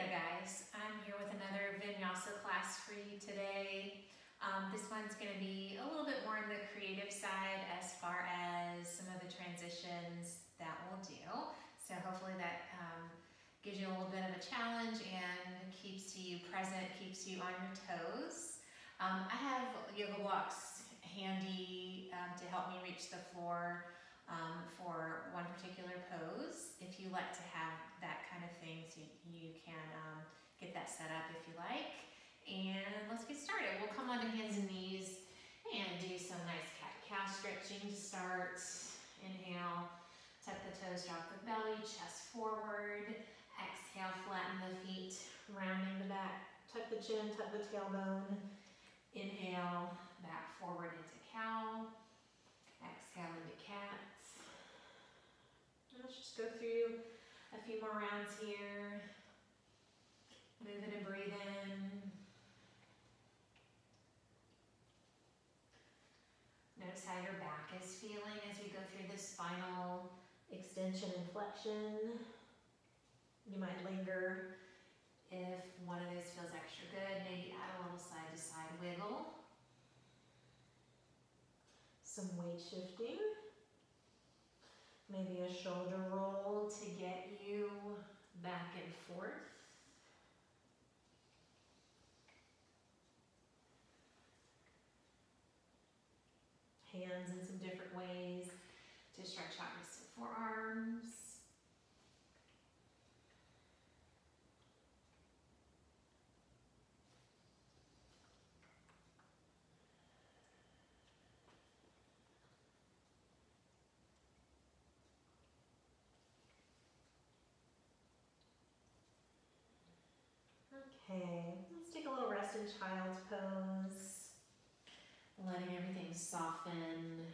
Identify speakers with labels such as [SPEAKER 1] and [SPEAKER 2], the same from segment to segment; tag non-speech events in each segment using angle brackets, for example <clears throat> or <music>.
[SPEAKER 1] there guys, I'm here with another Vinyasa class for you today. Um, this one's going to be a little bit more on the creative side as far as some of the transitions that we'll do. So hopefully that um, gives you a little bit of a challenge and keeps you present, keeps you on your toes. Um, I have yoga blocks handy um, to help me reach the floor um, for one particular pose. If you like to have that kind of thing, so you can um, get that set up if you like. And let's get started. We'll come onto hands and knees and do some nice cat-cow stretching to start. Inhale, tuck the toes, drop the belly, chest forward. Exhale, flatten the feet, rounding the back. Tuck the chin, tuck the tailbone. Inhale, back forward into cow. Exhale into cat. Let's just go through a few more rounds here. Move in and breathe in. Notice how your back is feeling as we go through this spinal extension and flexion. You might linger if one of those feels extra good. Maybe add a little side to side wiggle. Some weight shifting. Maybe a shoulder roll to get you back and forth. Hands in some different ways to stretch out and forearms. Okay, let's take a little rest in child's pose. Letting everything soften.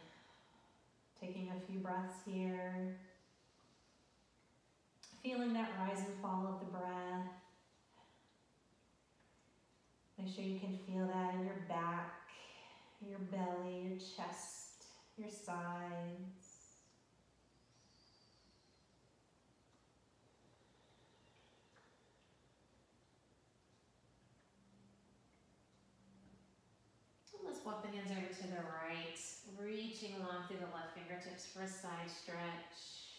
[SPEAKER 1] Taking a few breaths here. Feeling that rise and fall of the breath. Make sure you can feel that in your back, your belly, your chest, your sides. Walk the hands over to the right, reaching along through the left fingertips for a side stretch.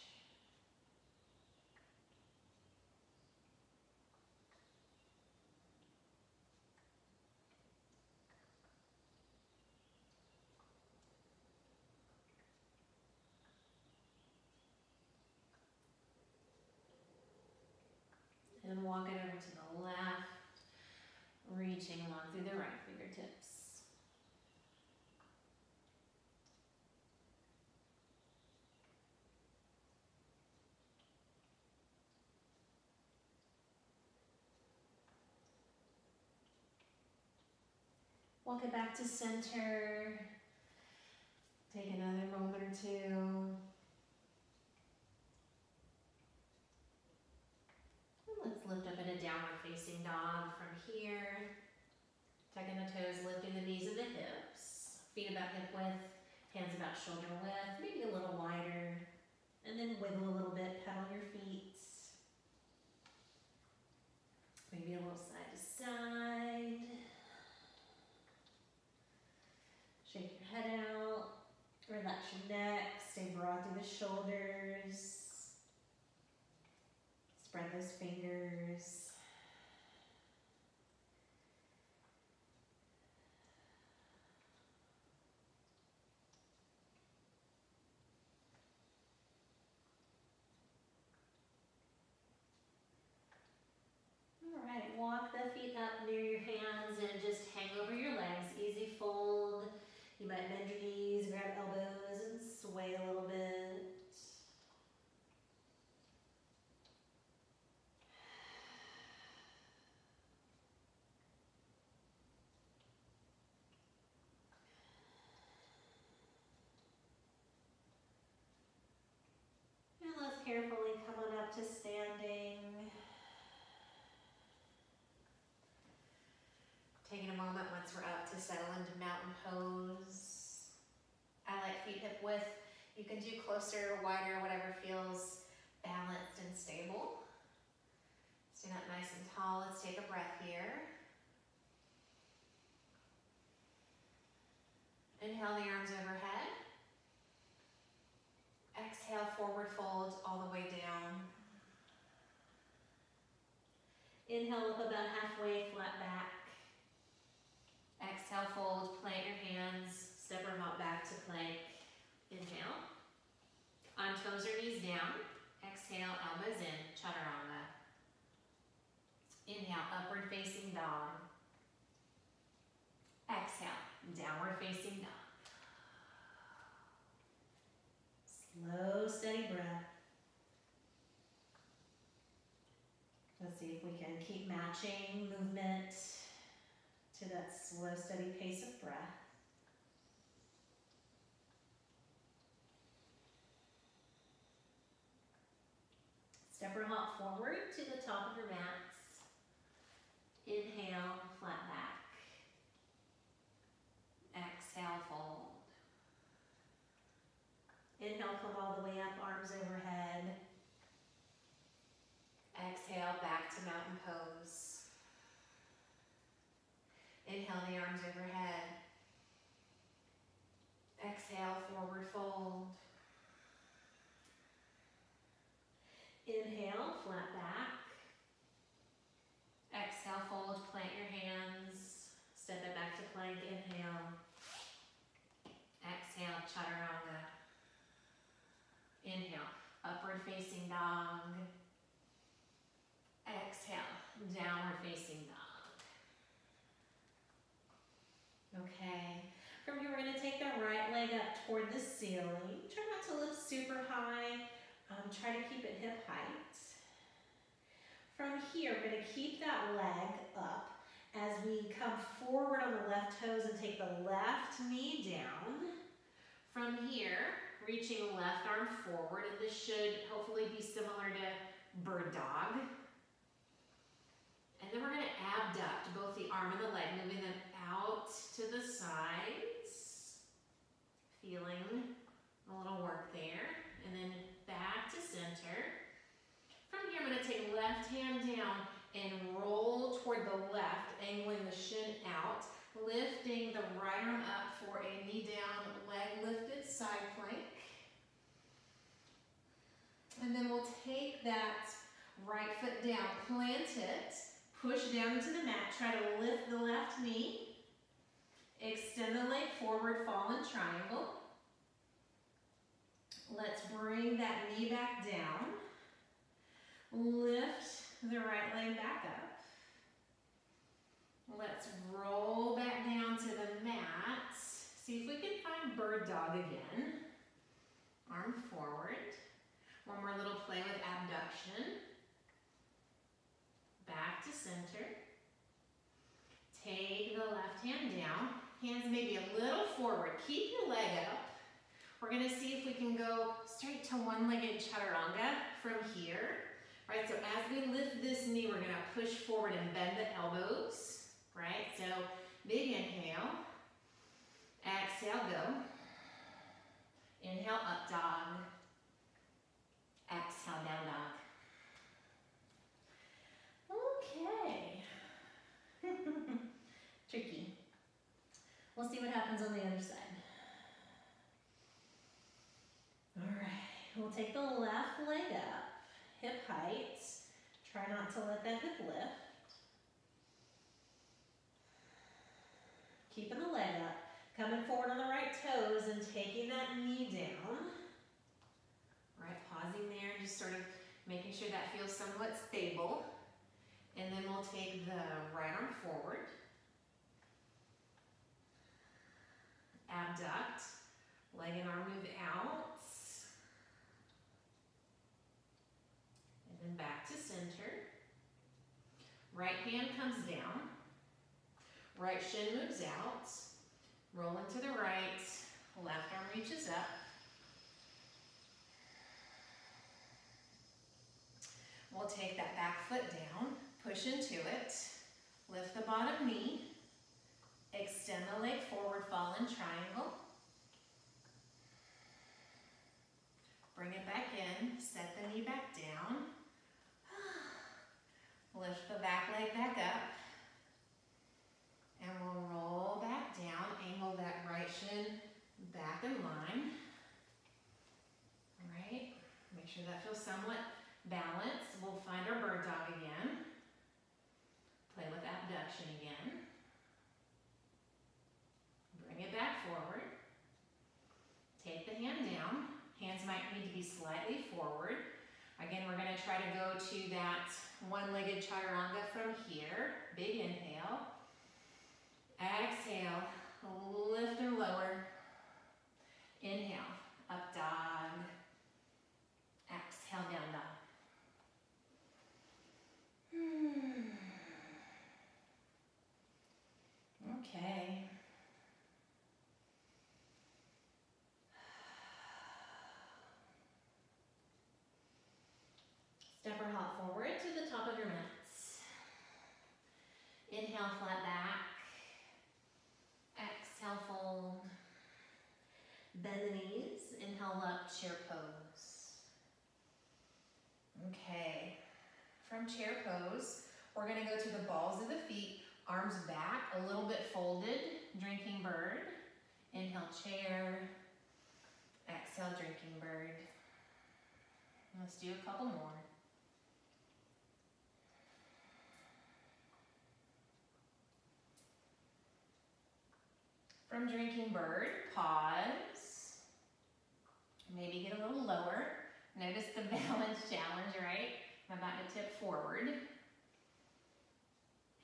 [SPEAKER 1] And walk it over to the left, reaching along through the right fingertips. Walk it back to center. Take another moment or two. let's lift up in a downward facing dog from here. Tucking the toes, lifting the knees and the hips. Feet about hip width, hands about shoulder width, maybe a little wider. And then wiggle a little bit, pedal your feet. Maybe a little side to side. Shake your head out. Relax your neck. Through the shoulders. Spread those fingers. All right, walk the feet up near your hands and just hang over your legs. Easy fold. You might bend your knees, grab elbows, and sway a little bit. And let's carefully come on up to standing. Taking a moment once we're up to settle into mountain pose. I like feet hip width. You can do closer, wider, whatever feels balanced and stable. Stand you're nice and tall. Let's take a breath here. Inhale the arms overhead. Exhale, forward fold all the way down.
[SPEAKER 2] Inhale, up about halfway, flat back.
[SPEAKER 1] Exhale, fold, plant your hands, step or hop back to plank. Inhale. On toes or knees down. Exhale, elbows in, chaturanga. Inhale, upward facing dog. Exhale, downward facing dog.
[SPEAKER 2] Slow, steady breath. Let's see if we can keep matching movement to that slow, steady pace of breath. Step or hop forward to the top of your mats. Inhale, flat back.
[SPEAKER 1] Exhale, fold.
[SPEAKER 2] Inhale, come all the way up, arms overhead.
[SPEAKER 1] Exhale, back to mountain pose. Inhale the arms overhead. Exhale, forward fold.
[SPEAKER 2] Inhale, flat back.
[SPEAKER 1] Exhale, fold, plant your hands.
[SPEAKER 2] Step it back to plank, inhale.
[SPEAKER 1] Exhale, chaturanga. Inhale, upward facing dog. Exhale, downward facing dog.
[SPEAKER 2] Okay. From here, we're gonna take the right leg up toward the ceiling. Try not to lift super high. Um, try to keep it hip height. From here, we're gonna keep that leg up as we come forward on the left toes and take the left knee down.
[SPEAKER 1] From here, reaching left arm forward, and this should hopefully be similar to bird dog. And then we're gonna abduct both the arm and the leg, moving them out to the sides. Feeling a little work there. And then back to center. From here, I'm gonna take left hand down and roll toward the left, angling the shin out, lifting the right arm up for a knee down, leg lifted side plank. And then we'll take that right foot down, plant it, push down into the mat, try to lift the left knee, extend the leg forward, fall in triangle. Let's bring that knee back down. Lift the right leg back up. Let's roll back down to the mat. See if we can find bird dog again. Arm forward. One more little play with abduction. Back to center. Take the left hand down. Hands maybe a little forward. Keep your leg up. We're gonna see if we can go straight to one-legged chaturanga from here. Right, so as we lift this knee, we're gonna push forward and bend the elbows. Right, so big inhale. Exhale, go. Inhale, up dog. Exhale, down dog.
[SPEAKER 2] Okay. Tricky. We'll see what happens on the other side. All right, we'll take the left leg up, hip height. Try not to let that hip lift. Keeping the leg up, coming forward on the right toes and taking that knee down.
[SPEAKER 1] Right, pausing there, and just sort of making sure that feels somewhat stable. And then we'll take the right arm forward. Abduct, leg and arm move out. And then back to center. Right hand comes down. Right shin moves out. Rolling to the right. Left arm reaches up. We'll take that back foot down, push into it, lift the bottom knee, Extend the leg forward, fall in triangle. Bring it back in, set the knee back down. <sighs> Lift the back leg back up. And we'll roll back down, angle that right shin back in line. All right, make sure that feels somewhat balanced. We'll find our bird dog again. Play with abduction again back forward. Take the hand down. Hands might need
[SPEAKER 2] to be slightly forward. Again, we're gonna try to go to that one-legged chaturanga
[SPEAKER 1] from here. Big inhale. Exhale,
[SPEAKER 2] lift or lower.
[SPEAKER 1] Inhale, up dog. Exhale, down dog. Hmm. Okay. Chair pose. Okay, from chair pose, we're gonna go to the balls of the feet, arms back, a little bit folded, drinking bird. Inhale, chair. Exhale, drinking bird. Let's do a couple more. From drinking bird, pause. Maybe get a little lower. Notice the <laughs> balance challenge, right? I'm about to tip forward.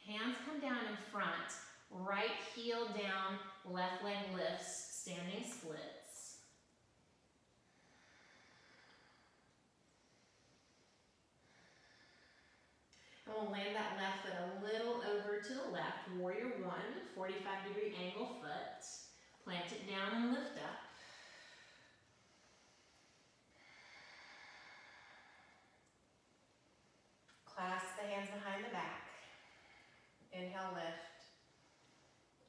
[SPEAKER 1] Hands come down in front. Right heel down, left leg lifts, standing splits.
[SPEAKER 2] And we'll land that left foot a little over to the left. Warrior one, 45 degree angle foot. Plant it down and lift up.
[SPEAKER 1] Clasp the hands behind the back. Inhale, lift.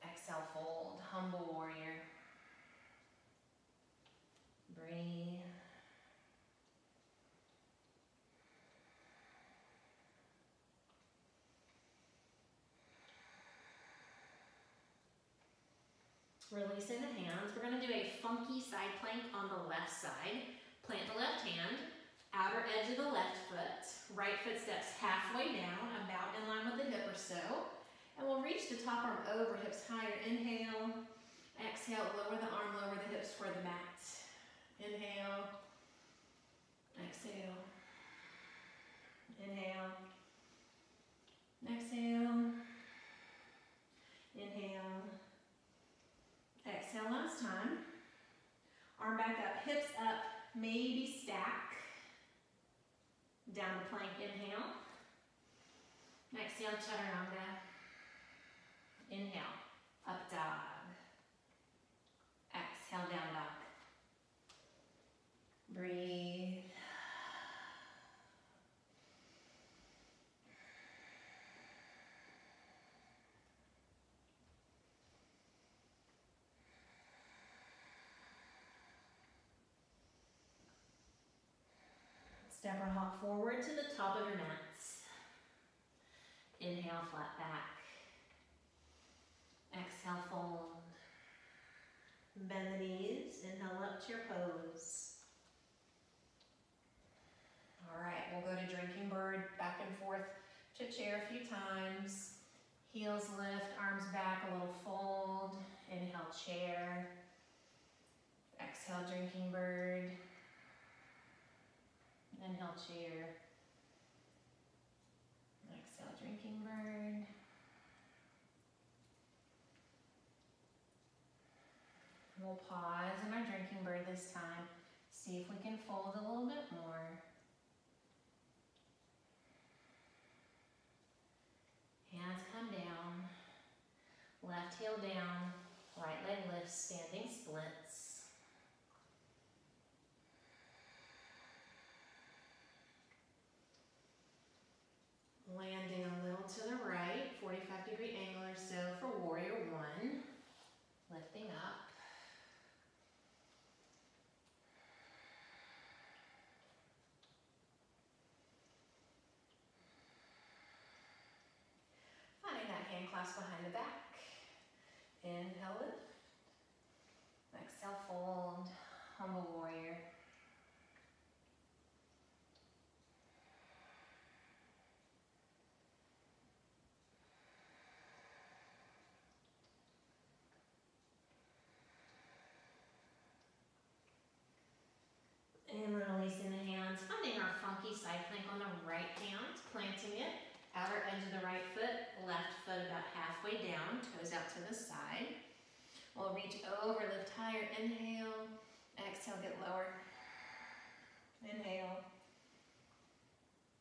[SPEAKER 1] Exhale, fold. Humble warrior. Breathe.
[SPEAKER 2] Releasing the hands. We're gonna do a funky side plank on the left side. Plant the left hand, outer edge of the left foot. Right foot steps halfway down, about in line with the hip or so. And we'll reach the top arm over, hips higher. Inhale. Exhale, lower the arm, lower the hips toward the mat. Inhale. Exhale. Inhale. Exhale. Inhale. Exhale last time. Arm back up, hips up, maybe stack. Down to plank, inhale.
[SPEAKER 1] Exhale, chaturanga. Inhale, up dog. Exhale, down dog. Breathe.
[SPEAKER 2] Step or hop forward to the top of your mats.
[SPEAKER 1] Inhale, flat back. Exhale, fold.
[SPEAKER 2] Bend the knees, inhale up to your pose.
[SPEAKER 1] All right, we'll go to drinking bird, back and forth to chair a few times. Heels lift, arms back, a little fold. Inhale, chair. Exhale, drinking bird. Inhale, chair. Exhale, drinking bird. We'll pause in our drinking bird this time. See if we can fold a little bit more. Hands come down. Left heel down. Right leg lifts, standing splits.
[SPEAKER 2] Landing a little to the right, 45 degree angle or so for warrior one.
[SPEAKER 1] Lifting up. Finding that hand clasp behind the back. Inhale, lift. Exhale, fold. Humble warrior.
[SPEAKER 2] And releasing the hands, finding our funky side plank on the right hand. planting it. Outer edge of the right foot, left foot about halfway down, toes out to the side. We'll reach over, lift higher, inhale, exhale, get lower. Inhale,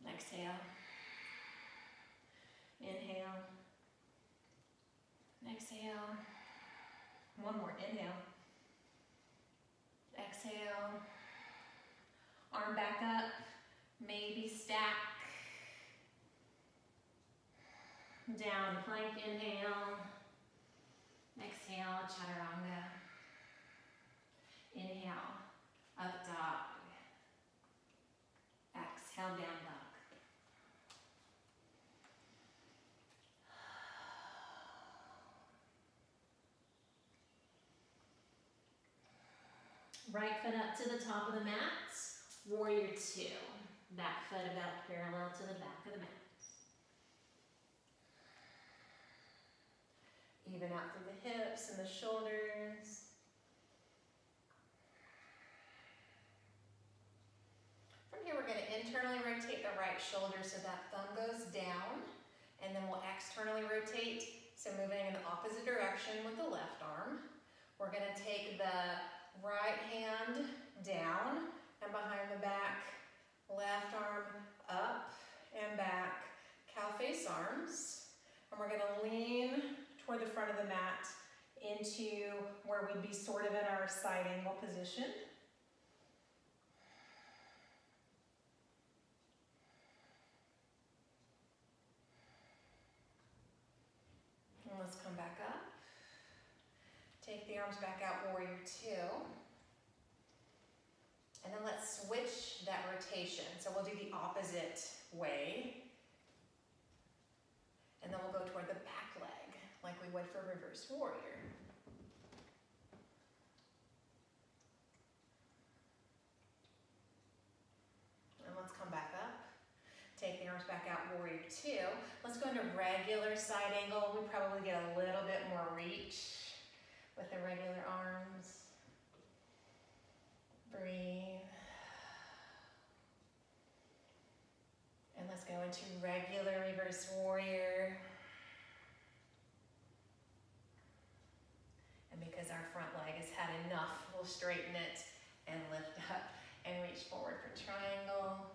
[SPEAKER 2] exhale, inhale, exhale. One more, inhale, exhale. Arm back up, maybe stack. Down, plank, inhale. Exhale, chaturanga. Inhale, up dog. Exhale, down dog. Right foot up to the top of the mat. Warrior two. Back foot about parallel to the back of the mat. Even out through the hips and the shoulders. From here, we're going to internally rotate the right shoulder so that thumb goes down. And then we'll externally rotate, so moving in the opposite direction with the left arm. We're going to take the right hand down and behind the back, left arm up and back, cow face arms. And we're going to lean toward the front of the mat into where we'd be sort of in our side angle position. And let's come back up. Take the arms back out, warrior two. Let's switch that rotation. So we'll do the opposite way. And then we'll go toward the back leg, like we would for reverse warrior. And let's come back up. Take the arms back out, warrior two. Let's go into regular side angle. We probably get a little bit more reach with the regular arms. Breathe. And let's go into regular reverse warrior. And because our front leg has had enough, we'll straighten it and lift up and reach forward for triangle.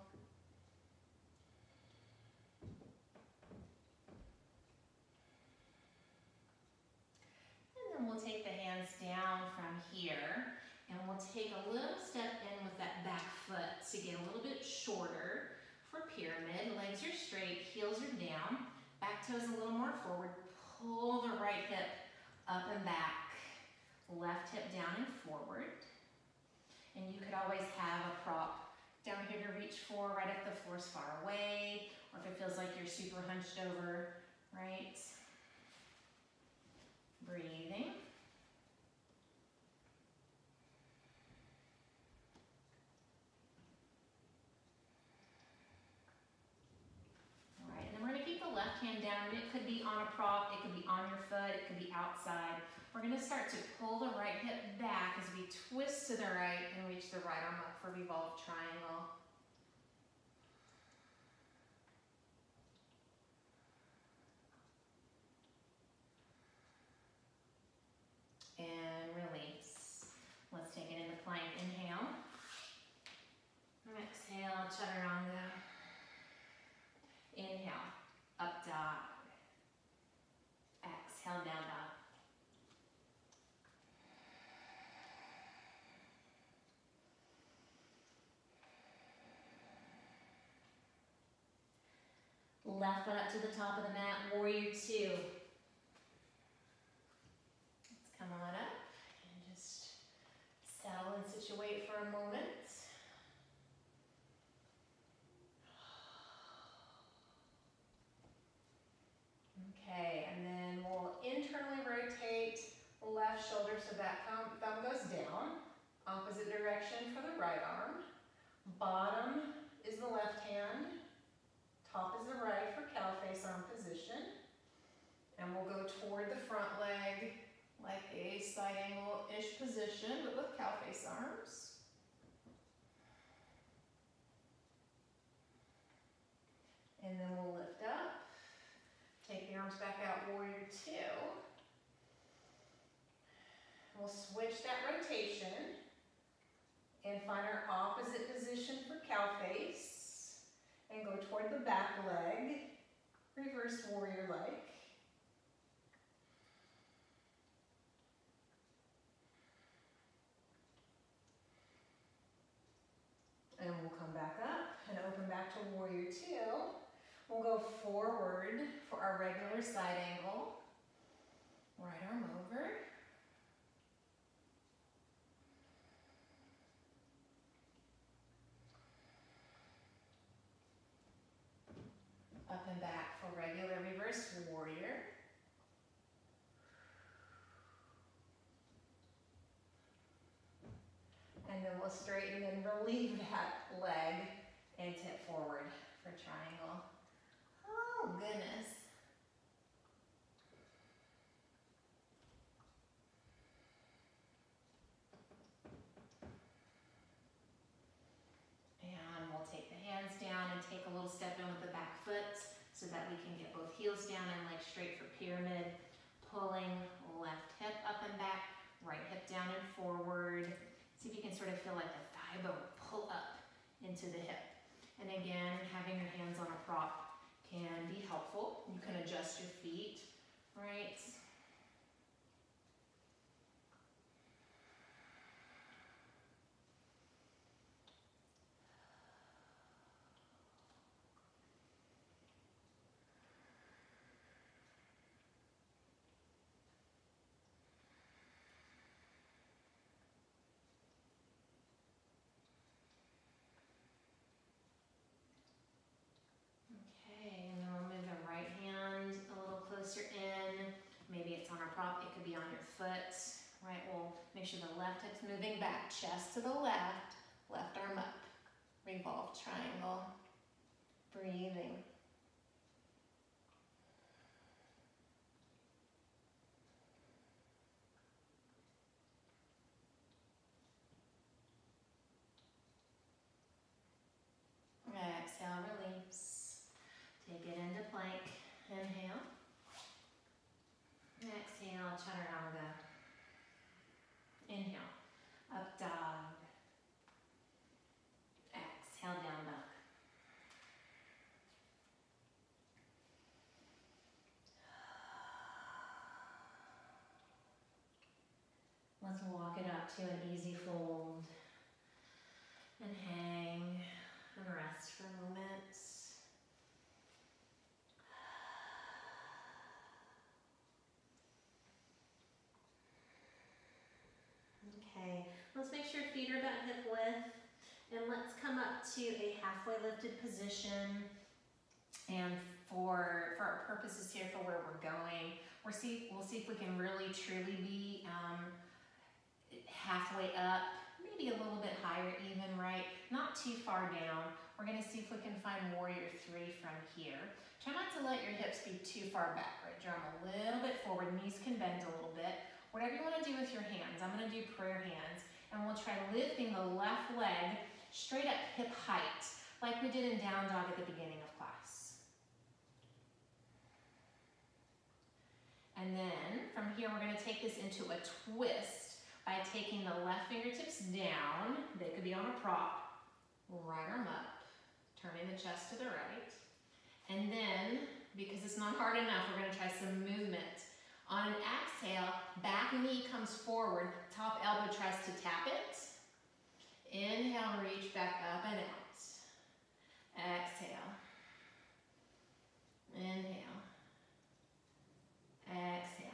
[SPEAKER 2] And then we'll take the hands down from here and we'll take a little step in with that back foot to get a little bit shorter for pyramid. Legs are straight, heels are down, back toes a little more forward. Pull the right hip up and back, left hip down and forward. And you could always have a prop down here to reach for, right if the floor's far away, or if it feels like you're super hunched over, right? Breathing. All right, and then we're gonna keep the left hand down, and it could be on a prop, it could be on your foot, it could be outside. We're gonna start to pull the right hip back as we twist to the right and reach the right arm up for revolved triangle. And release. Let's take it into plank. Inhale. Exhale, chaturanga. Inhale, dog. Exhale, down dog. Left foot up to the top of the mat, warrior two. Let's come on up and just settle and situate for a moment. Okay, and then we'll internally rotate left shoulder so that thumb, thumb goes down. Opposite direction for the right arm. Bottom is the left hand. Top is the right for cow face arm position. And we'll go toward the front leg like a side angle-ish position, but with cow face arms.
[SPEAKER 1] And then we'll lift up. Take the arms back out, warrior two. We'll switch that rotation and find our opposite position for cow face and go toward the back leg, reverse warrior leg. And we'll come back up and open back to warrior two. We'll go forward for our regular side angle. Right arm over. Up and back for regular reverse warrior. Straighten and relieve that leg and tip forward for triangle. Oh goodness. And we'll take the hands down and take a little step in with the back foot so that we can get both heels down and legs straight for pyramid. Pulling left hip up and back, right hip down and forward. See if you can sort of feel like the thigh bone pull up into the hip. And again, having your hands on a prop can be helpful. You can adjust your feet, right? Okay, and then we'll move the right hand a little closer in. Maybe it's on our prop, it could be on your foot. Right, we'll make sure the left hip's moving back, chest to the left, left arm up. Revolve triangle. Breathing. Exhale, release. Take it into plank. Inhale. Exhale, chaturanga. Inhale, up dog. Exhale, down dog. Let's walk it up to an easy fold. And hang and rest for a moment. Okay, let's make sure feet are about hip width. And let's come up to a halfway lifted position. And for, for our purposes here, for where we're going, we're see, we'll see if we can really truly be um, halfway up, maybe a little bit higher even, right? Not too far down. We're gonna see if we can find warrior three from here. Try not to let your hips be too far back, right? Draw them a little bit forward, knees can bend a little bit. Whatever you wanna do with your hands, I'm gonna do prayer hands, and we'll try lifting the left leg straight up hip height, like we did in down dog at the beginning of class. And then from here, we're gonna take this into a twist by taking the left fingertips down, they could be on a prop, right arm up, turning the chest to the right. And then, because it's not hard enough, we're gonna try some movement. On an exhale, back knee comes forward, top elbow tries to tap it. Inhale, reach back up and out. Exhale. Inhale. Exhale.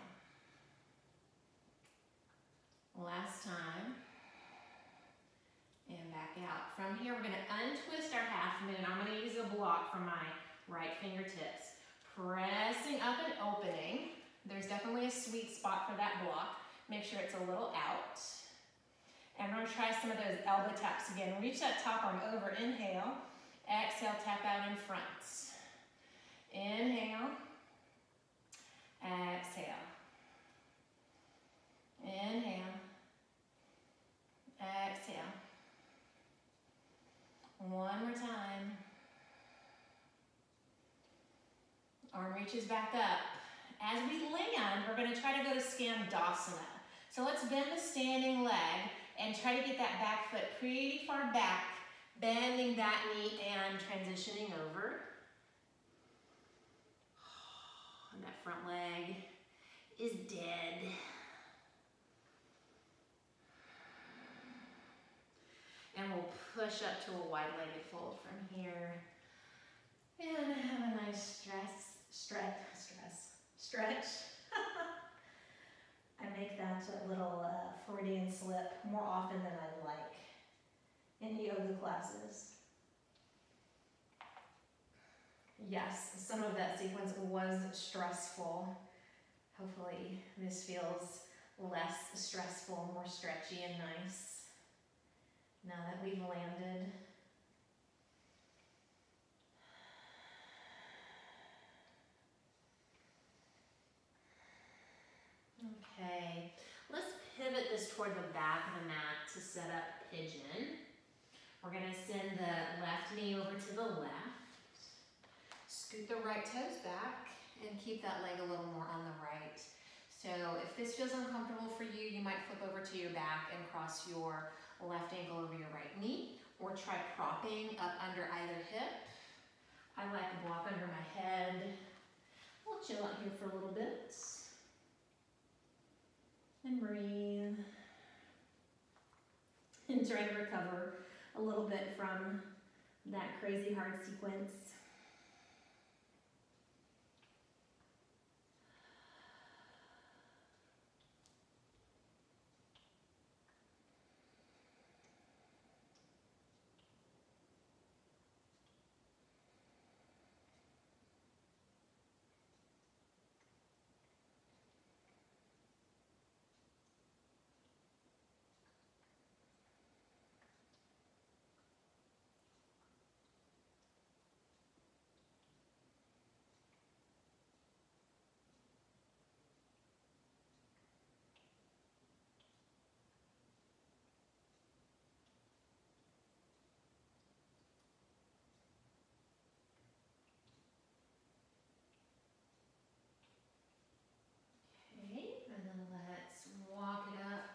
[SPEAKER 1] Last time. And back out. From here, we're gonna untwist our half moon. I'm gonna use a block for my right fingertips. Pressing up and opening. There's definitely a sweet spot for that block. Make sure it's a little out. And we're gonna try some of those elbow taps again. Reach that top arm over, inhale. Exhale, tap out in front. Inhale. Exhale. Inhale. Exhale. One more time.
[SPEAKER 2] arm reaches back up. As we land, we're gonna try to go to Skandasana. So let's bend the standing leg and try to get that back foot pretty far back, bending that knee and transitioning over. <sighs> And that front leg is dead. And we'll push up to a wide-legged fold from here. And have a nice stress, stretch, stress, stretch. <laughs> I make that a little uh, Freudian slip more often than I like in the yoga classes. Yes, some of that sequence was stressful. Hopefully this feels less stressful, more stretchy and nice now that we've landed. Okay, let's pivot this toward the back of the mat to set up pigeon. We're gonna send the left knee over to the left.
[SPEAKER 1] Scoot the right toes back and keep that leg a little more on the right. So if this feels uncomfortable for you, you might flip over to your back and cross your left ankle over your right knee, or try propping up under either hip.
[SPEAKER 2] I like to block under my head. We'll chill out here for a little bit. And breathe. And try to recover a little bit from that crazy hard sequence. Okay, and then let's walk it up.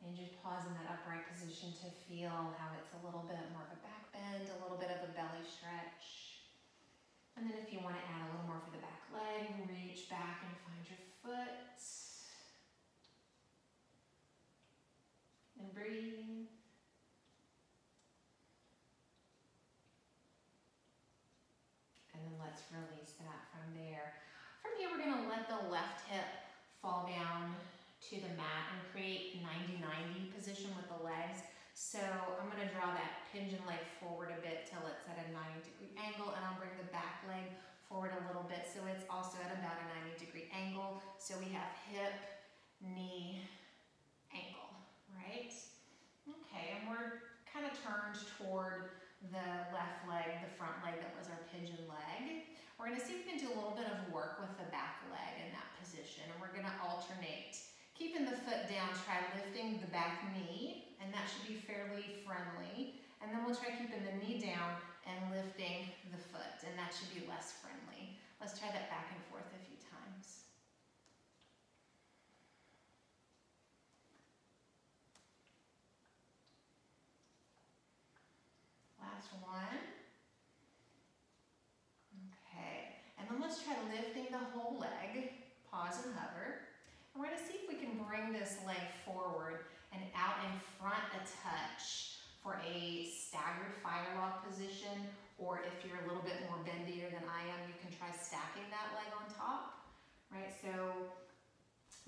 [SPEAKER 2] And just pause in that upright position to feel how it's a little bit more of a back bend, a little bit of a belly stretch. And then if you want to add a little more for the back leg, reach back and find your foot. And breathe. And then let's release that from there. From here, we're gonna let the left hip fall down to the mat and create 90-90 position with the legs. Pigeon leg forward a bit till it's at a 90 degree angle and I'll bring the back leg forward a little bit so it's also at about a 90 degree angle. So we have hip, knee, ankle, right? Okay, and we're kind of turned toward the left leg, the front leg that was our pigeon leg. We're gonna see if we can do a little bit of work with the back leg in that position and we're gonna alternate. Keeping the foot down, try lifting the back knee and that should be fairly friendly. And then we'll try keeping the knee down and lifting the foot and that should be less friendly. Let's try that back and forth a few times. Last one. Okay, and then let's try lifting the whole leg. Pause and hover. And we're gonna see if we can bring this leg forward and out in front a touch for a staggered firelog position, or if you're a little bit more bendier than I am, you can try stacking that leg on top, right? So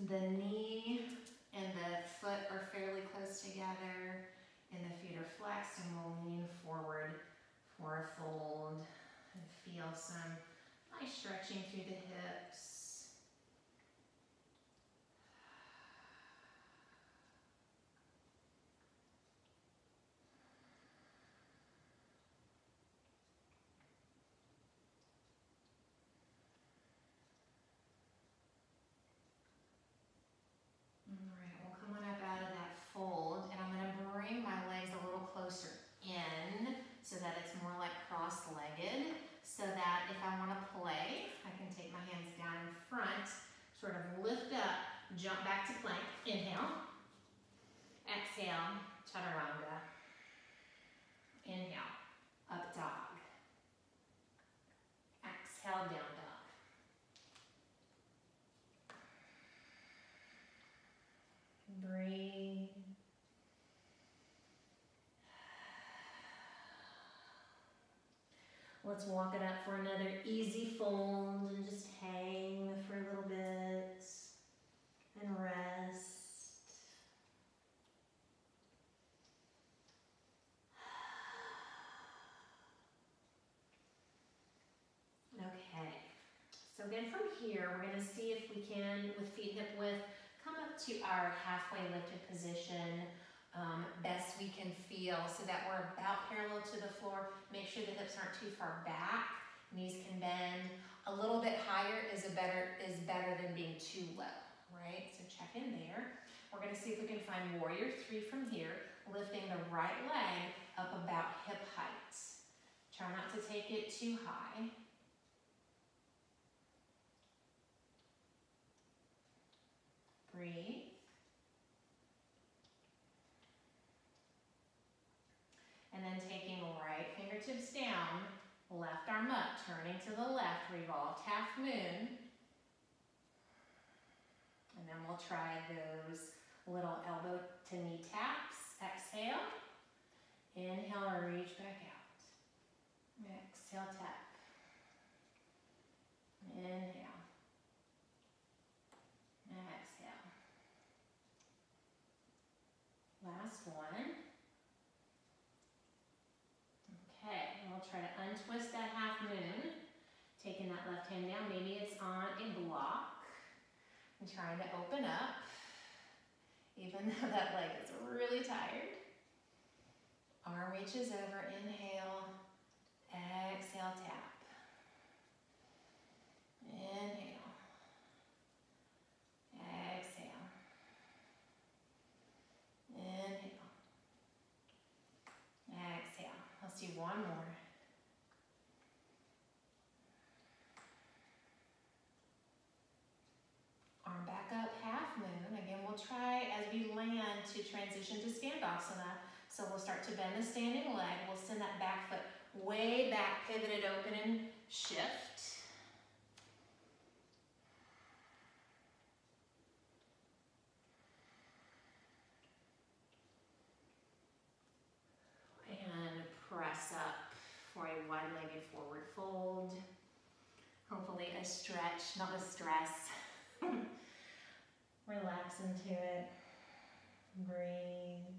[SPEAKER 2] the knee and the foot are fairly close together, and the feet are flexed, and we'll lean forward for a fold and feel some nice stretching through the hips. jump back to plank, inhale, exhale, chaturanga, inhale, up dog, exhale, down dog. Breathe. Let's walk it up for another easy fold and just hang for a little bit. Here, we're gonna see if we can, with feet hip width, come up to our halfway lifted position, um, best we can feel so that we're about parallel to the floor. Make sure the hips aren't too far back, knees can bend. A little bit higher is a better is better than being too low, right? So check in there. We're gonna see if we can find warrior three from here, lifting the right leg up about hip height. Try not to take it too high. Breathe. And then taking right fingertips down, left arm up, turning to the left, revolved half moon. And then we'll try those little elbow to knee taps. Exhale. Inhale, and reach back out. Exhale, tap. Inhale. Exhale. Last one. Okay, and we'll try to untwist that half moon. Taking that left hand down, maybe it's on a block. I'm trying to open up, even <laughs> though that leg is really tired. Arm reaches over, inhale, exhale, tap. Inhale, exhale, inhale, exhale. Let's do one more. Arm back up, half moon. Again, we'll try as we land to transition to Skandasana. So we'll start to bend the standing leg. We'll send that back foot way back, pivoted open and shift. And press up for a wide-legged forward fold. Hopefully a stretch, not a stress. <laughs> Relax into it. Breathe.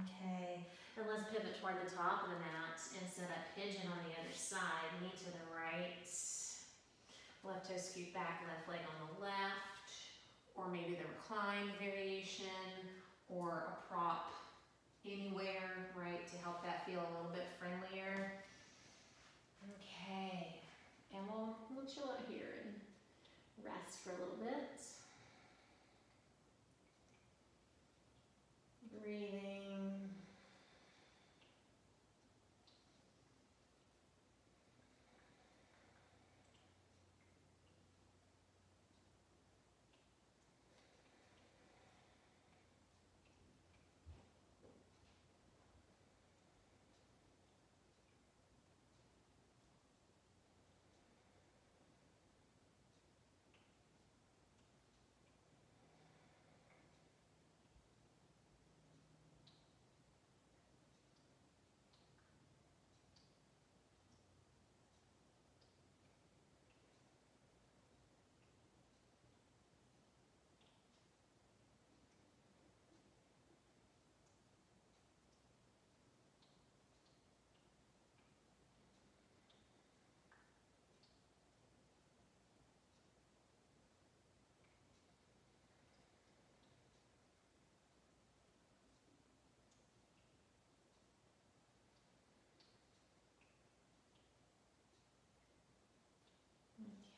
[SPEAKER 2] Okay, and let's pivot toward the top of the mat and set up pigeon on the other side, knee to the right. Left toe scoot back, left leg on the left, or maybe the reclined variation, or a prop anywhere, right, to help that feel a little bit friendlier. Okay, and we'll, we'll chill out here and rest for a little bit. Breathing.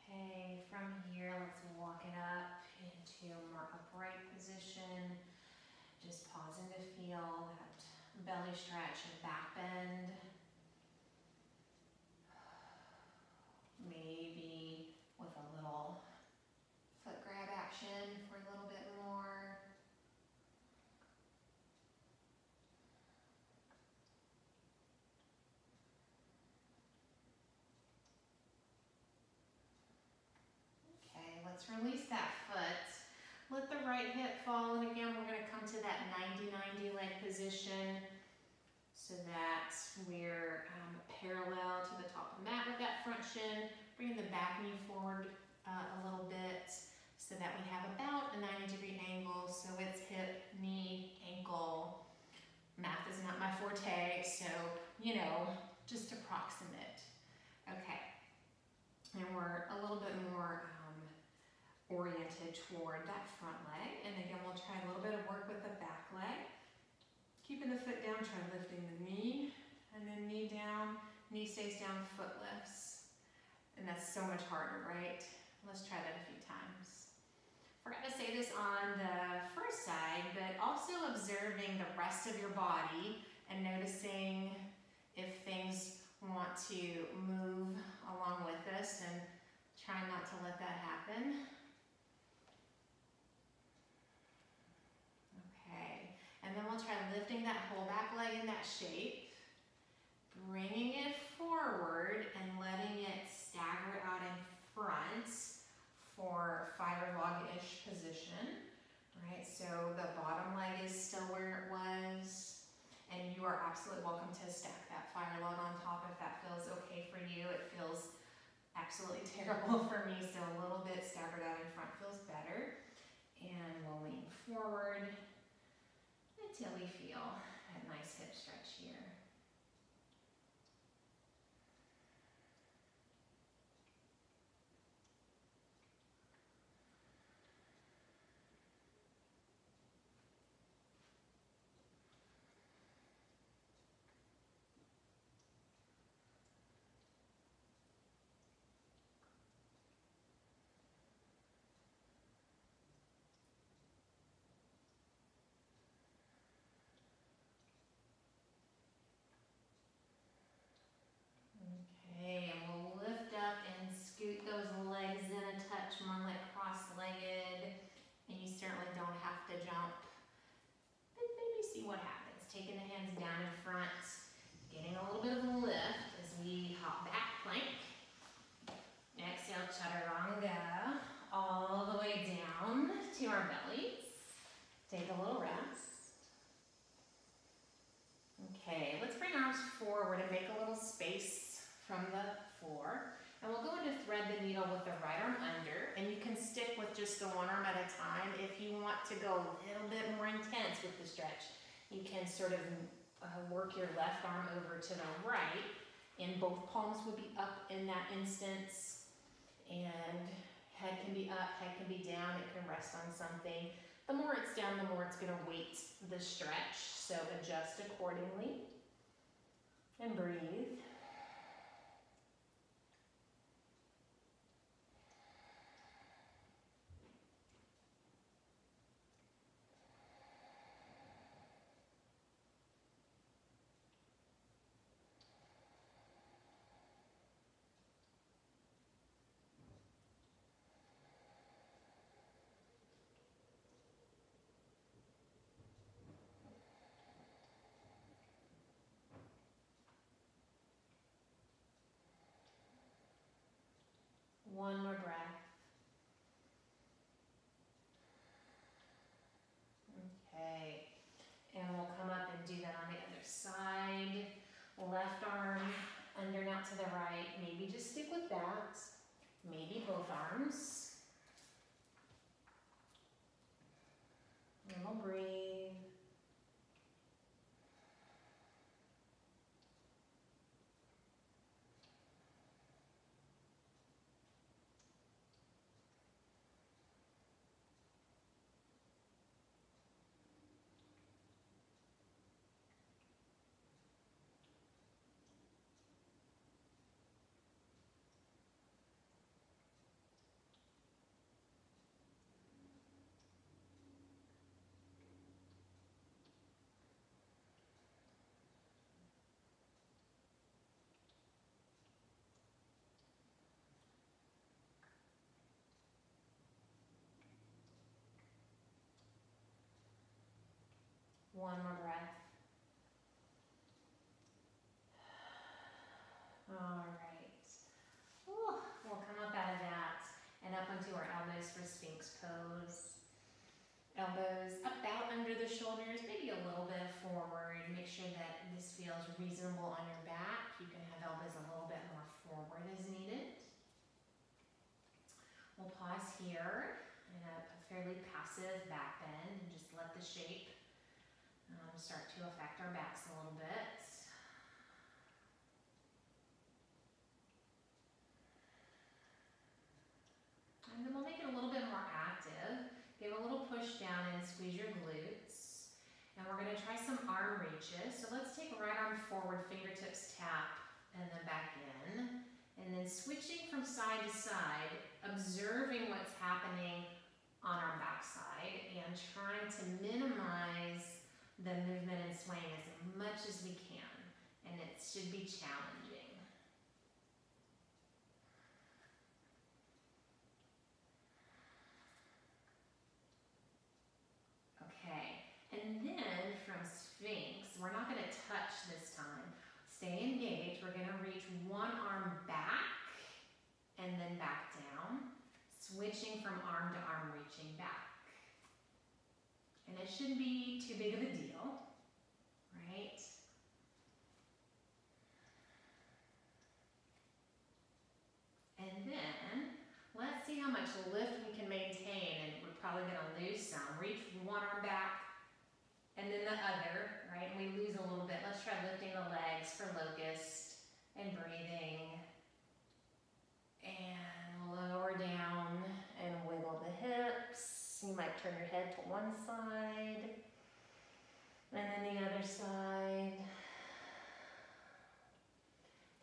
[SPEAKER 2] Okay, from here, let's walk it up into a more upright position. Just pausing to feel that belly stretch and back bend.
[SPEAKER 1] maybe with a little foot grab action for a little bit more. Okay, let's release that. Let the right hip fall, and again, we're gonna come to that 90-90 leg position so that we're um, parallel to the top of the mat with that front shin, bringing the back knee forward uh, a little bit so that we have about a 90 degree angle. So it's hip, knee, ankle. Math is not my forte, so you know, just approximate. Okay, and we're a little bit more um, oriented toward that front leg. And again, we'll try a little bit of work with the back leg. Keeping the foot down, try lifting the knee, and then knee down, knee stays down, foot lifts. And that's so much harder, right? Let's try that a few times. Forgot to say this on the first side, but also observing the rest of your body and noticing if things want to move along with us and try not to let that happen. And then we'll try lifting that whole back leg in that shape, bringing it forward and letting it stagger out in front for fire log-ish position, right? So the bottom leg is still where it was, and you are absolutely welcome to stack that fire log on top if that feels okay for you. It feels absolutely <laughs> terrible for me, so a little bit staggered out in front feels better. And we'll lean forward until we feel a nice hip stretch here. Okay, and we'll lift up and scoot those legs in a touch more like cross-legged. And you certainly don't have to jump, but maybe see what happens. Taking the hands down in front, getting a little bit of a lift as we hop back plank. Exhale, chaturanga, all the way down to our bellies. Take a little rest. Okay, let's bring arms forward and make a little space from the floor. And we'll go into thread the needle with the right arm under, and you can stick with just the one arm at a time. If you want to go a little bit more intense with the stretch, you can sort of uh, work your left arm over to the right, and both palms will be up in that instance. And head can be up, head can be down, it can rest on something. The more it's down, the more it's gonna weight the stretch, so adjust accordingly. And breathe. Passive back bend and just let the shape um, start to affect our backs a little bit. And then we'll make it a little bit more active. Give a little push down and squeeze your glutes. And we're gonna try some arm reaches. So let's take right arm forward, fingertips tap, and then back in. And then switching from side to side, observing what's happening on our backside and trying to minimize the movement and swaying as much as we can. And it should be challenging. Okay, and then from Sphinx, we're not gonna touch this time. Stay engaged, we're gonna reach one arm back and then back down, switching from arm to arm, reaching back. And it shouldn't be too big of a deal, right? And then, let's see how much lift we can maintain, and we're probably gonna lose some. Reach one arm back, and then the other, right? And we lose a little bit. Let's try lifting the legs for locust and breathing. And lower down and wiggle the hips. You might turn your head to one side and then the other side.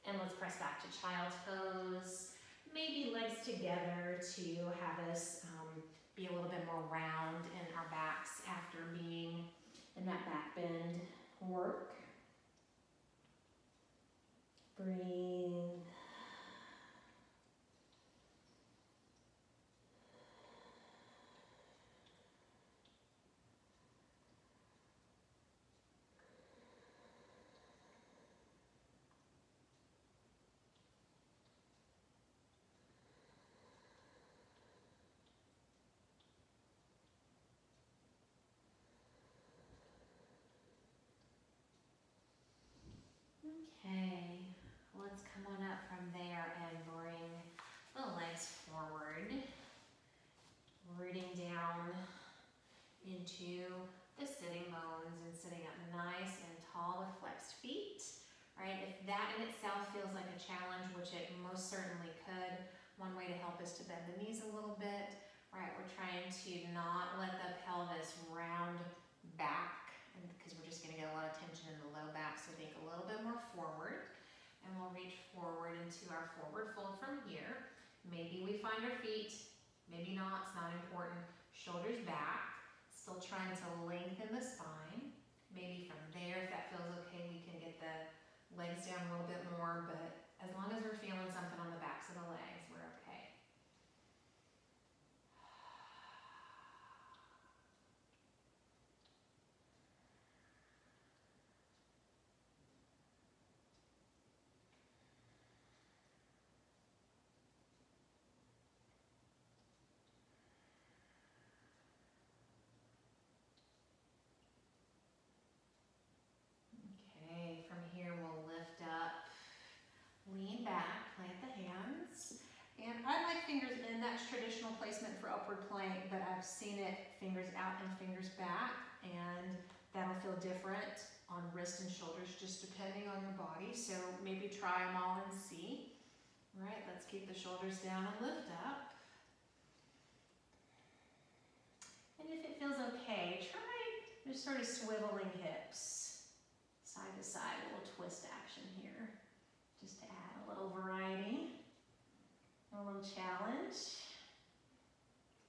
[SPEAKER 1] And let's press back to child's pose. Maybe legs together to have us um, be a little bit more round in our backs after being in that back bend work. Breathe. Okay, let's come on up from there and bring the legs forward. Rooting down into the sitting bones and sitting up nice and tall with flexed feet. Right, if that in itself feels like a challenge, which it most certainly could, one way to help is to bend the knees a little bit. Right, we're trying to not let the pelvis round back because we're just gonna get a lot of tension in the low back, so think a little bit more forward. And we'll reach forward into our forward fold from here. Maybe we find our feet, maybe not, it's not important. Shoulders back, still trying to lengthen the spine. Maybe from there, if that feels okay, we can get the legs down a little bit more, but as long as we're feeling something on the backs of the legs, we're okay. Okay, from here we'll lift up, lean back, plant the hands. And I like fingers in, that's traditional placement for upward plank, but I've seen it fingers and fingers back, and that'll feel different on wrists and shoulders just depending on your body. So maybe try them all and see. All right, let's keep the shoulders down and lift up. And if it feels okay, try just sort of swiveling hips side to side, a little twist action here, just to add a little variety, a little challenge.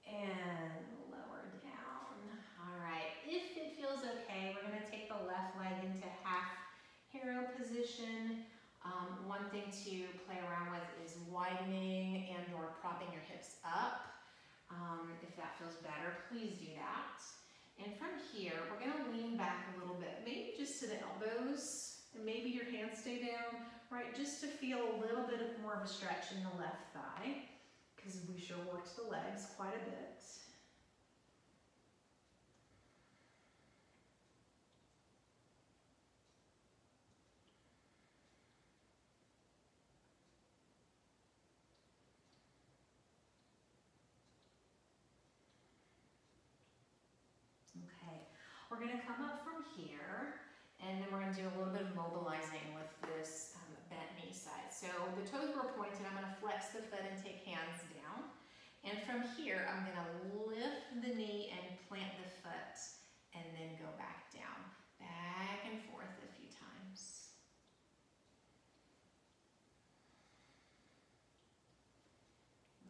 [SPEAKER 1] And lower down. All right, if it feels okay, we're gonna take the left leg into half hero position. Um, one thing to play around with is widening and or propping your hips up. Um, if that feels better, please do that. And from here, we're gonna lean back a little bit, maybe just to the elbows, and maybe your hands stay down, right? Just to feel a little bit of more of a stretch in the left thigh, because we sure worked the legs quite a bit. We're gonna come up from here and then we're gonna do a little bit of mobilizing with this um, bent knee side. So the toes were pointed, I'm gonna flex the foot and take hands down. And from here, I'm gonna lift the knee and plant the foot and then go back down. Back and forth a few times.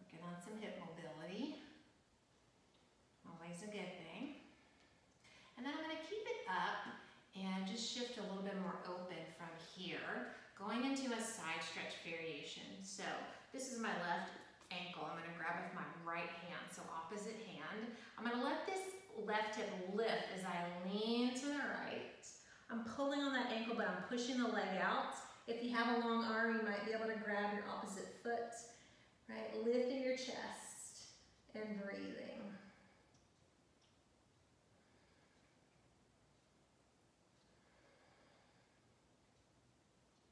[SPEAKER 1] Working on some hip mobility. Always a good thing. And then I'm gonna keep it up and just shift a little bit more open from here, going into a side stretch variation. So this is my left ankle. I'm gonna grab with my right hand, so opposite hand. I'm gonna let this left hip lift as I lean to the right.
[SPEAKER 2] I'm pulling on that ankle, but I'm pushing the leg out. If you have a long arm, you might be able to grab your opposite foot, right? Lifting your chest and breathing.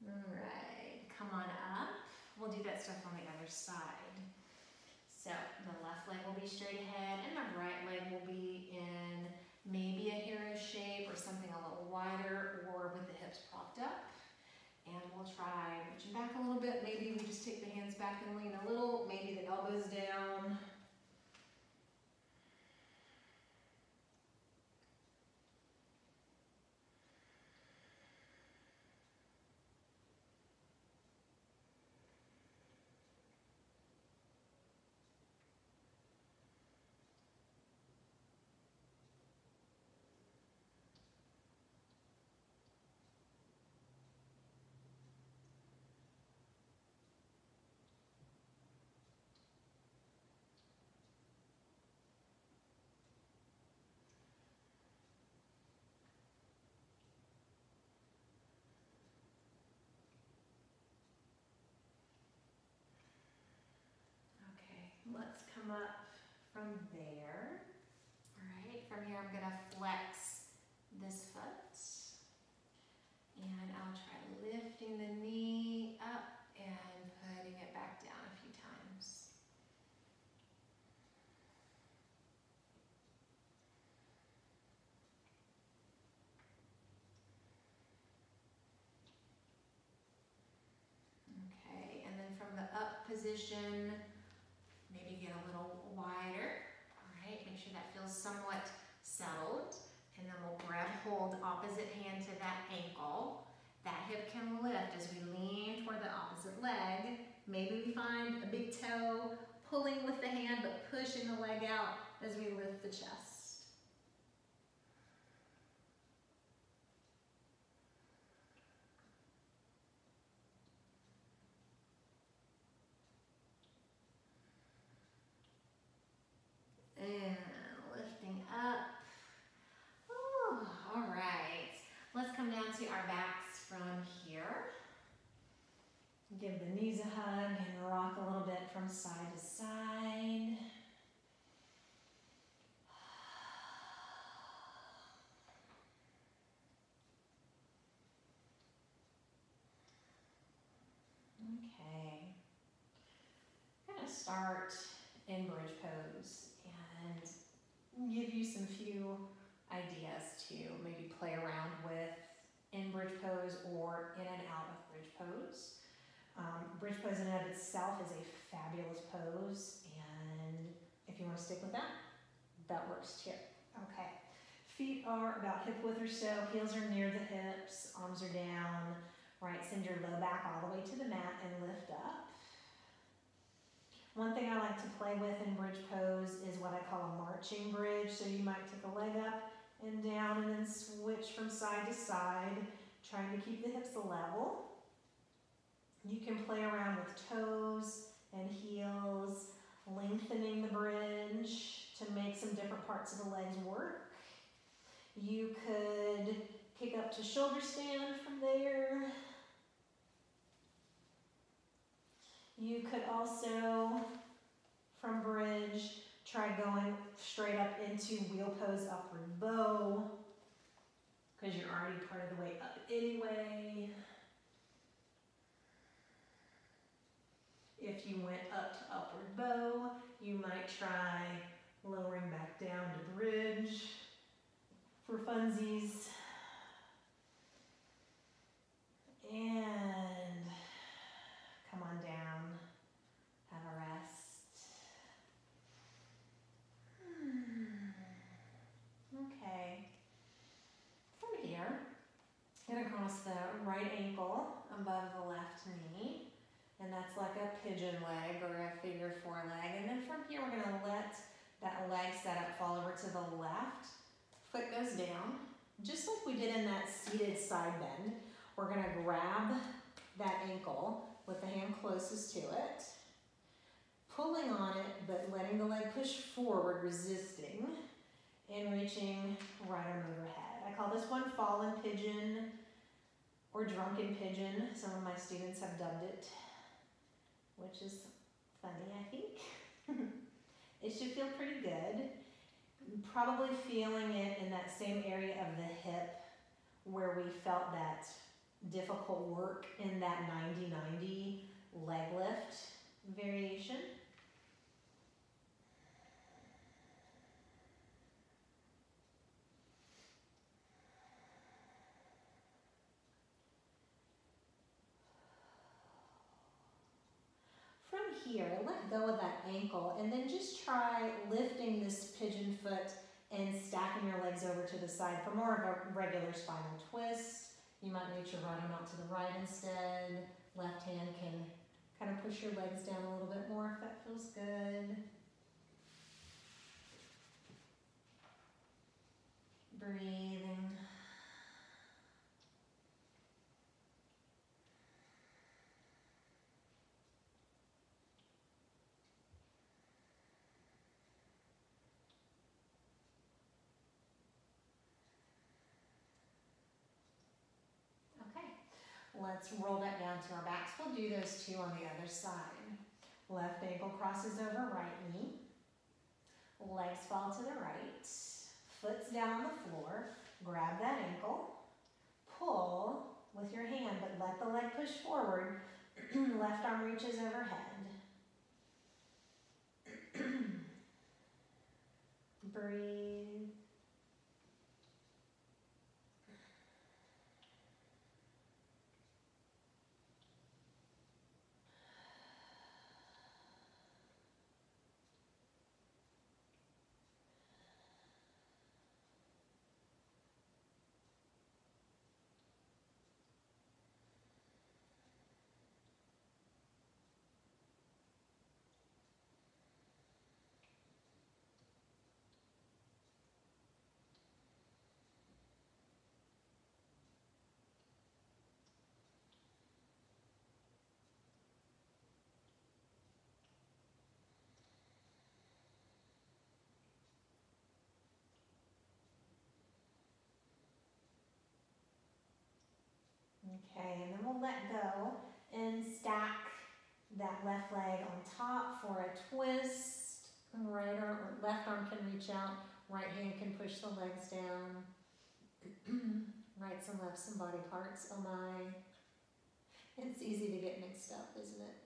[SPEAKER 1] All right, come on up. We'll do that stuff on the other side. So the left leg will be straight ahead and the right leg will be in maybe a hero shape or something a little wider or with the hips propped up. And we'll try reaching back a little bit. Maybe we just take the hands back and lean a little. Maybe the elbows down. Okay, let's come up from there. All right, from here I'm gonna flex this foot. And I'll try lifting the knee up and putting it back down a few times. Okay, and then from the up position, maybe get a little wider. All right, make sure that feels somewhat settled. And then we'll grab hold opposite hand to that ankle. That hip can lift as we lean toward the opposite leg. Maybe we find a big toe pulling with the hand but pushing the leg out as we lift the chest. And lifting up. All right. Let's come down to our backs from here.
[SPEAKER 2] Give the knees a hug and rock a little bit from side to side. Okay. I'm gonna start in bridge pose and give you some few ideas to maybe play around with in bridge pose or in and out of bridge pose. Um, bridge pose in and of itself is a fabulous pose, and if you want to stick with that, that works too. Okay. Feet are about hip width or so, heels are near the hips, arms are down, right? Send your low back all the way to the mat and lift up. One thing I like to play with in bridge pose is what I call a marching bridge. So you might take a leg up and down and then switch from side to side, trying to keep the hips level. You can play around with toes and heels, lengthening the bridge to make some different parts of the legs work. You could kick up to shoulder stand from there. You could also, from bridge, try going straight up into wheel pose upward bow because you're already part of the way up anyway. If you went up to upward bow, you might try lowering back down to bridge for funsies. pigeon leg or a figure four leg. And then from here, we're gonna let that leg setup fall over to the left. Foot goes down, just like we did in that seated side bend. We're gonna grab that ankle with the hand closest to it, pulling on it, but letting the leg push forward, resisting, and reaching right arm overhead. I call this one fallen pigeon or drunken pigeon. Some of my students have dubbed it, which is funny, I think. <laughs> it should feel pretty good. Probably feeling it in that same area of the hip where we felt that difficult work in that 90-90 leg lift variation. From here, let go of that ankle and then just try lifting this pigeon foot and stacking your legs over to the side for more of a regular spinal twist. You might reach your right arm out to the right instead. Left hand can kind of push your legs down a little bit more if that feels good. Breathing. Okay, let's roll that down to our backs. We'll do those two on the other side. Left ankle crosses over right knee. Legs fall to the right. Foot's down on the floor. Grab that ankle. Pull with your hand, but let the leg push forward. <clears throat> Left arm reaches overhead. <clears throat> Breathe. Okay, and then we'll let go and stack that left leg on top for a twist. Right arm, left arm can reach out, right hand can push the legs down. <clears throat> Rights and lefts and body parts, oh my. It's easy to get mixed up, isn't it?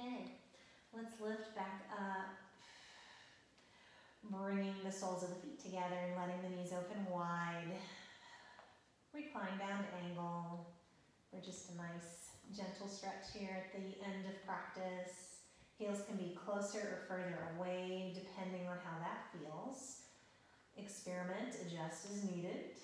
[SPEAKER 2] Okay, let's lift back up. Bringing the soles of the feet together and letting the knees open wide. Recline down to angle. Or just a nice gentle stretch here at the end of practice. Heels can be closer or further away depending on how that feels. Experiment, adjust as needed.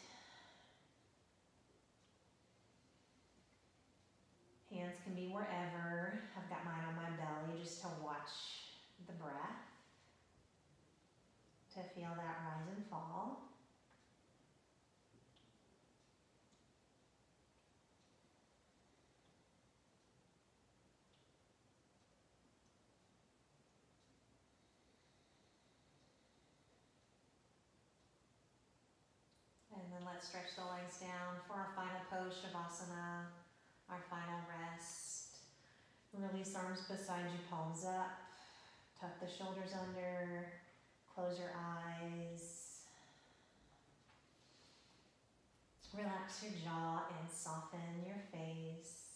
[SPEAKER 2] Hands can be wherever. I've got mine on my belly just to watch the breath, to feel that rise and fall. And then let's stretch the legs down for our final pose, Shavasana. Our final rest. Release arms beside you, palms up. Tuck the shoulders under. Close your eyes. Relax your jaw and soften your face.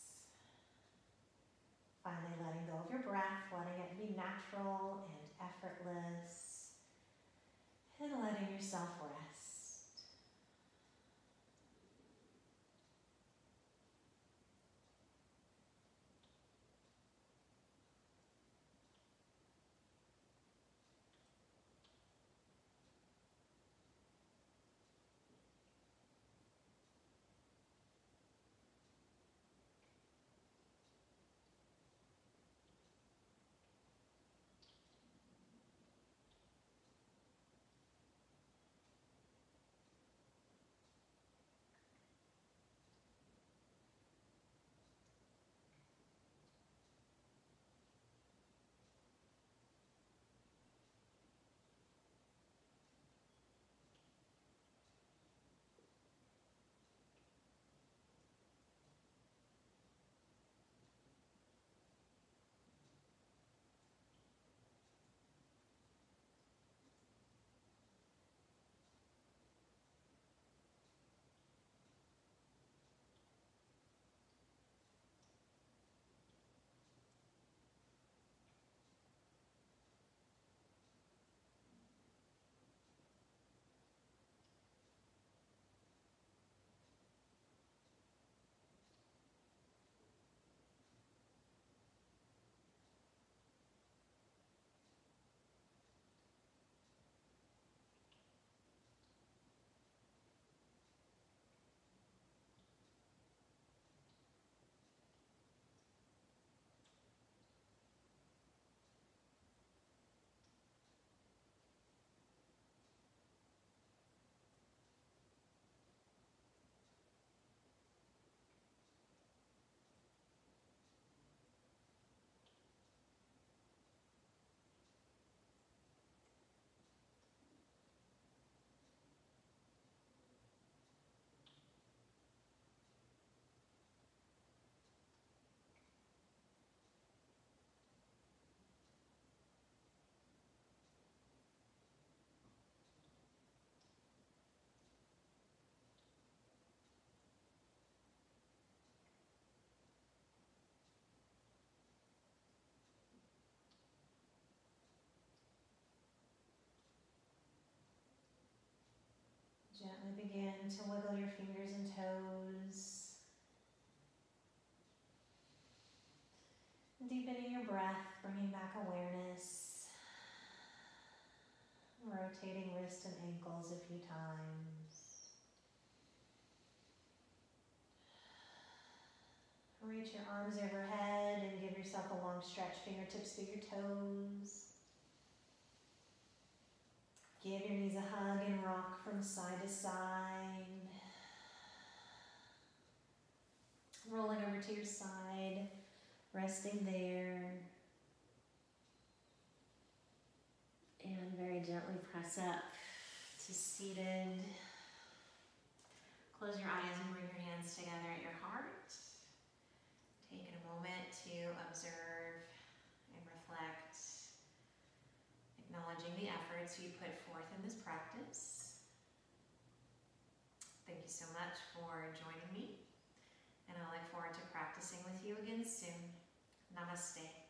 [SPEAKER 2] Finally, letting go of your breath, letting it be natural and begin to wiggle your fingers and toes. Deepening your breath, bringing back awareness. Rotating wrists and ankles a few times. Reach your arms overhead and give yourself a long stretch, fingertips through your toes. Give your knees a hug and rock from side to side. Rolling over to your side, resting there. And very gently press up to seated. Close your eyes and bring your hands together at your heart. Taking a moment to observe and reflect acknowledging the efforts you put forth in this practice. Thank you so much for joining me, and I look forward to practicing with you again soon. Namaste.